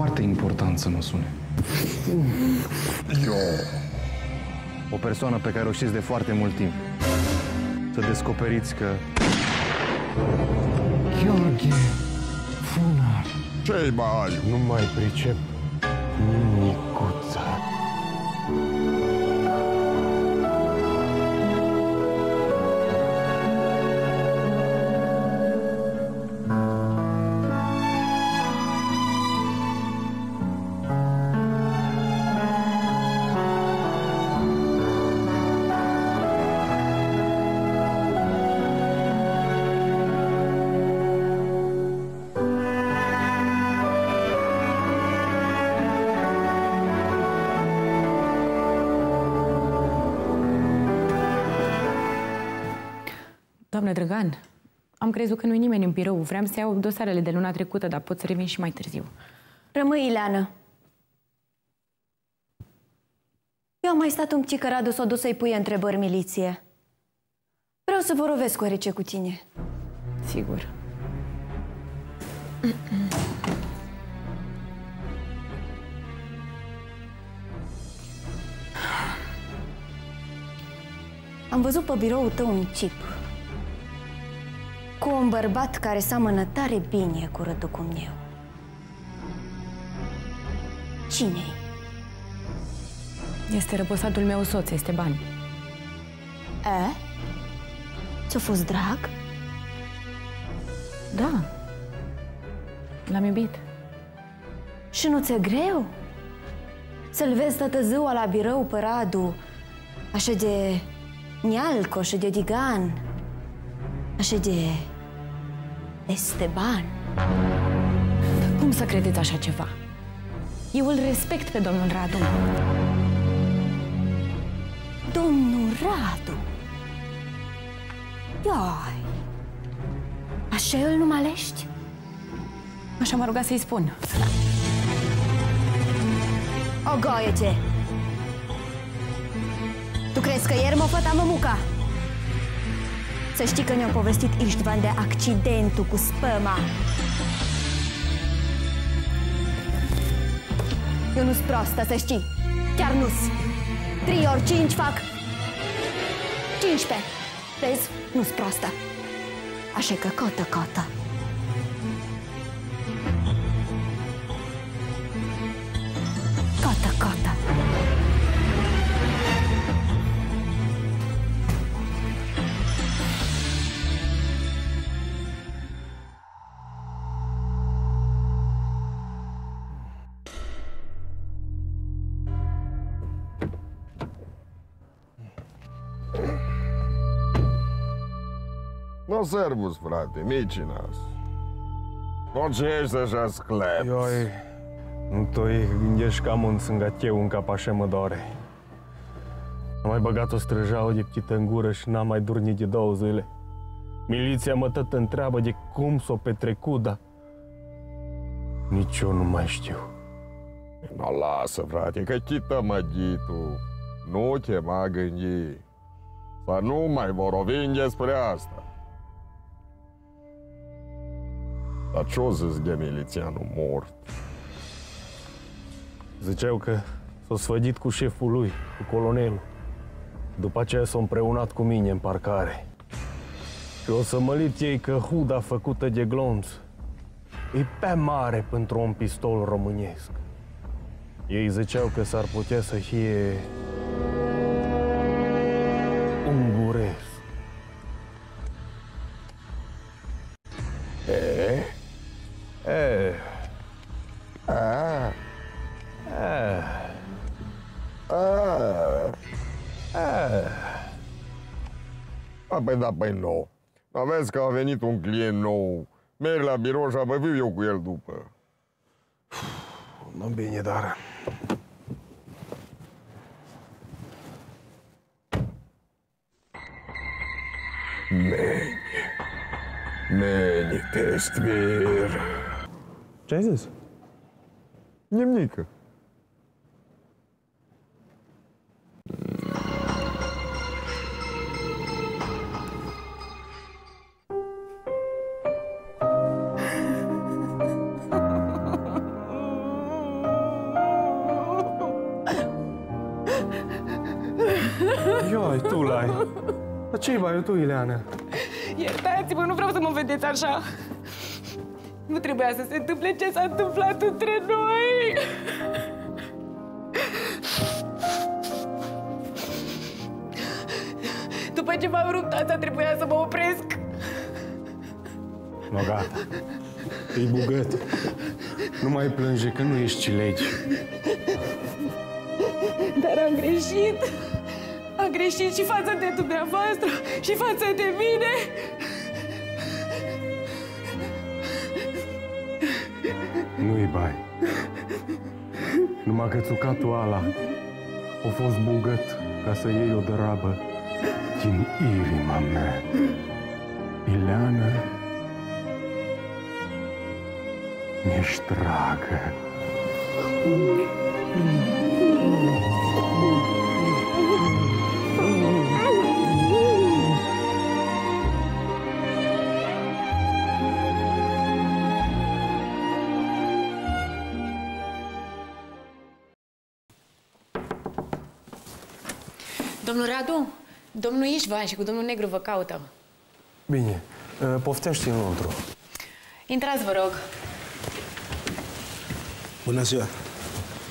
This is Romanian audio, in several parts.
foarte important să mă sune. Eu... O persoană pe care o știți de foarte mult timp. Să descoperiți că... Gheorghe Funar. Ce-i mai? Nu mai pricep nimicuța. Doamne Drăgan, am crezut că nu-i nimeni în birou. Vreau să iau dosarele de luna trecută, dar pot să revin și mai târziu. Rămâi, Ileană. Eu am mai stat un pic că Radu s-a dus să-i pui întrebări miliție. Vreau să vorbesc rece cu tine. Sigur. Am văzut pe biroul tău un chip cu un bărbat care seamănă tare bine cu răducul meu. Cine-i? Este răposatul meu soț, este bani. E? Ți-a fost drag? Da. L-am iubit. Și nu ți-e greu? Să-l vezi toată ziua la birou pe Radu, așa de Nialco, așa de Digan, așa de Esteban. Cum să credeți așa ceva? Eu îl respect pe domnul Radu. Domnul Radu! Iai! Așa îl numalești? Așa m-a rugat să-i spun. O goiete! Tu crezi că ieri m-a fătat mămuca? Să știi că ne-a povestit Iștvan de accidentul cu spăma. Eu nu-s proastă, să știi. Chiar nu-s. Trei ori cinci fac... 15. Vezi? Nu-s proastă. Așa că cotă, cotă. Cotă, No, servus, frate, micinas. No, ce ești așa sclep? Joj, nu to jih gândești cam un sângateu în cap așa mă doare. Am mai băgat o străjao de ptită în gură și n-am mai dormit de două zile. Miliția mă tot întreabă de cum s-o petrecut, dar nici eu nu mai știu. No, lasă, frate, că chită măghitul. Nu te mai gândi. Să nu mai vorbim despre asta. Dar ce-o zis de milițianul mort? Ziceau că s-a sfădit cu șeful lui, cu colonelul. După aceea s-a împreunat cu mine în parcare. Și o să mălit ei că huda făcută de glonț e pe mare pentru un pistol românesc. Ei ziceau că s-ar putea să fie unguresc. E? A, păi da, păi nou. Dar vezi că a venit un client nou. Merg la birou și mă viu eu cu el după. Nu bine, dar... Meni. Meni, testbir. Ce ai zis? Nimică. Dar ce-i bai tu, Ileana? Iertați-mă, nu vreau să mă vedeți așa. Nu trebuia să se întâmple ce s-a întâmplat între noi. După ce m-am rupt asta, trebuia să mă opresc. No, gata. E bugăt. Nu mai plânge că nu ești cilegi. Dar am greșit. Am greșit și față de dumneavoastră și față de mine. Nu-i bai. Numai că țucatul ala a fost bugăt ca să iei o dărabă din inima mea. Ileana, mi-ești dragă. Domnul Radu, domnul Ișvan și cu domnul Negru vă caută. Bine, uh, poftești înăuntru. Intrați, vă rog. Bună ziua!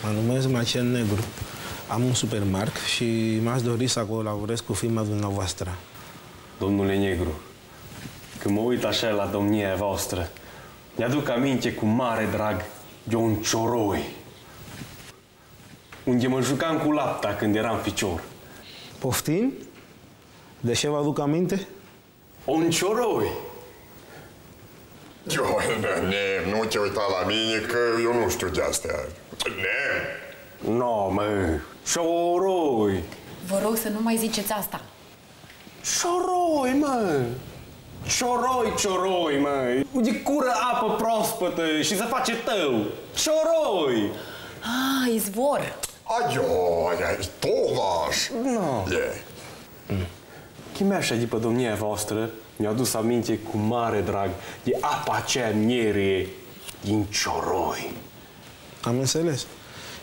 Mă numesc Marcel Negru. Am un supermarc și m-ați dorit să colaborez cu firma dumneavoastră. Domnule Negru, când mă uit așa la domnia voastră, mi-aduc aminte cu mare drag de un cioroi, unde mă jucam cu lapta când eram ficior. Poftim? De ce vă aduc aminte? Un cioroi! Eu, ne, nu te uita la mine că eu nu știu de astea. Ne, No, mă, cioroi! Vă rog să nu mai ziceți asta. Cioroi, mă! Cioroi, cioroi, mă! De cură apă proaspătă și se face tău! Cioroi! Ah, izvor. Adio, tovaș. No. E. Chimeașa de pe domnia voastră mi-a adus aminte cu mare drag de apa aceea mierie din Cioroi. Am înțeles.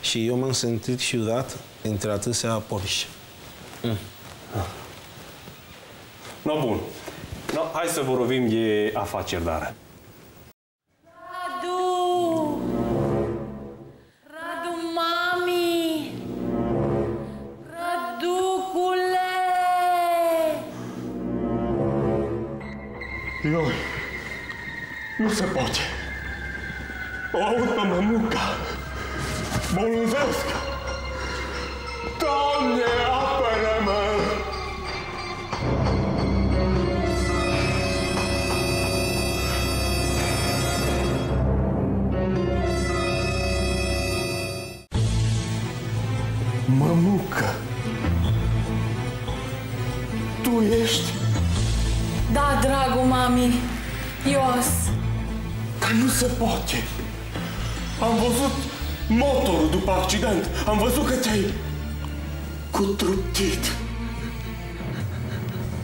Și eu m-am sentit ciudat între atâția Porsche. No, bun. No, hai să vorbim de afaceri, dar. Усапоте. Овутна мамука. Молозевска. Там не апараме. Мамука. Tu ești? Da, dragul mami, eu as. Că nu se poate! Am văzut motorul după accident. Am văzut că ți-ai cutruptit.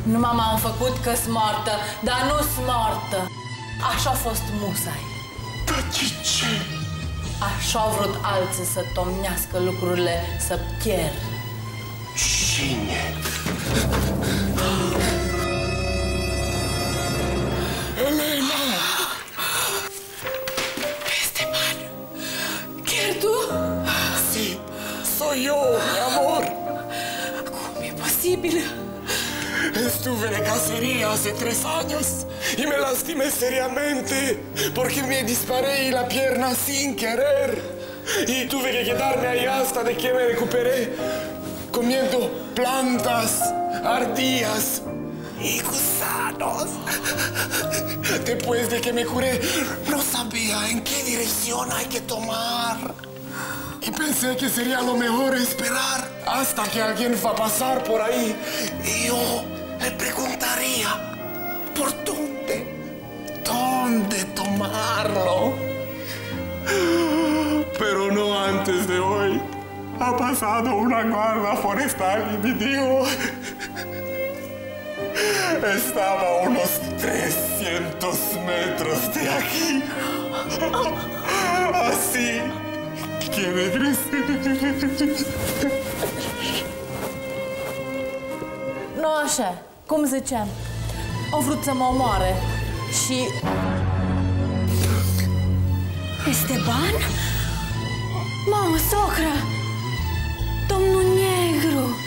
Numai m-am făcut că sunt moartă, dar nu sunt moartă. Așa a fost musai. Dar de ce? Așa au vrut alții să tomnească lucrurile, să pierd. Cine? Estuve en cacería hace tres años y me lastimé seriamente porque me disparé la pierna sin querer. Y tuve que quedarme ahí hasta de que me recuperé comiendo plantas, ardillas y gusanos. Después de que me curé, no sabía en qué dirección hay que tomar. Y pensé que sería lo mejor esperar hasta que alguien va a pasar por ahí y yo le preguntaría por dónde, dónde tomarlo. Pero no antes de hoy. Ha pasado una guarda forestal y me dijo... Estaba a unos 300 metros de aquí. Así que regresé. Așa, cum ziceam, au vrut să mă omoare și Esteban? Mamă, socră! Domnul negru!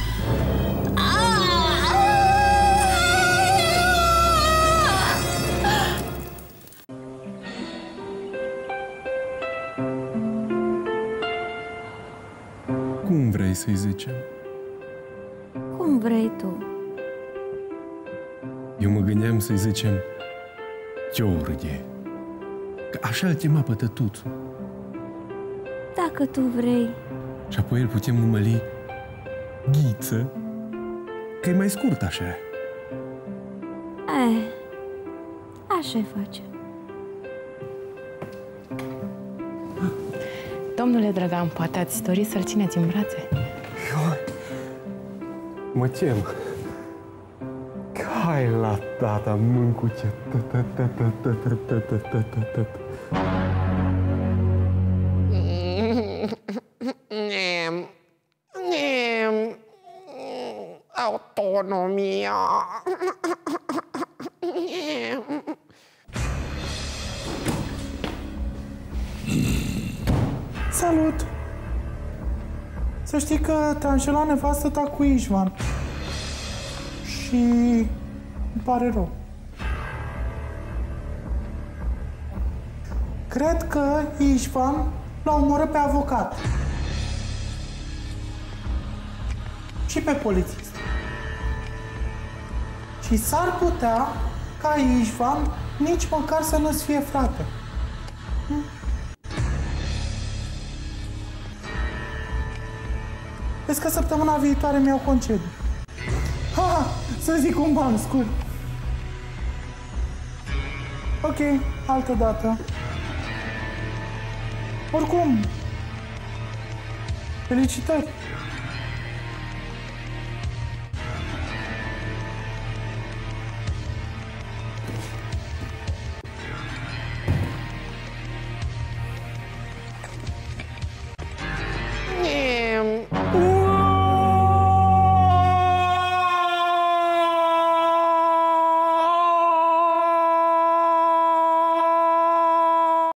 Să-i zicem Chiorghe. Că așa îl chema pe tătuțul. Dacă tu vrei. Și apoi îl putem număli Ghiță. Că e mai scurt așa. Eh, așa face. Domnule Drăgan, poate ați dori să-l țineți în brațe? Mă tem. Hai la tata, mâncuce. Nem, nem, autonomia. Nem. Salut! Să știi că te-a înșelat nevastă ta cu Ișvan. Și îmi pare rău. Cred că Ișvan l-a omorât pe avocat. Și pe polițist. Și s-ar putea ca Ișvan nici măcar să nu-ți fie frate. Vezi că săptămâna viitoare mi-au concediu. Ha, să zic un ban scurt. Ok, altă dată. Oricum, felicitări.